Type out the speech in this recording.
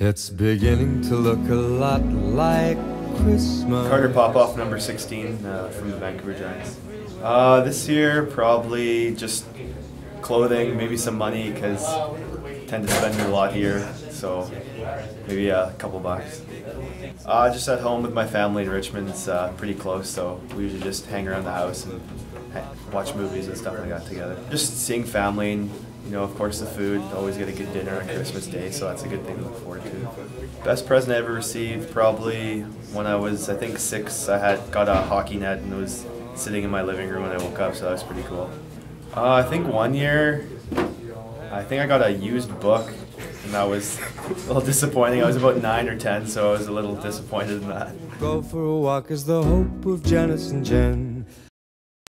It's beginning to look a lot like Christmas. Carter Popoff, number 16 uh, from the Vancouver Giants. Uh, this year, probably just clothing, maybe some money because tend to spend a lot here. So maybe a couple bucks. Uh, just at home with my family in Richmond. It's uh, pretty close, so we usually just hang around the house and watch movies and stuff like that together. Just seeing family and you know, of course, the food. Always get a good dinner on Christmas Day, so that's a good thing to look forward to. Best present I ever received, probably when I was, I think, six. I had got a hockey net and it was sitting in my living room when I woke up, so that was pretty cool. Uh, I think one year, I think I got a used book, and that was a little disappointing. I was about nine or ten, so I was a little disappointed in that. Go for a walk is the hope of Janice and Jen.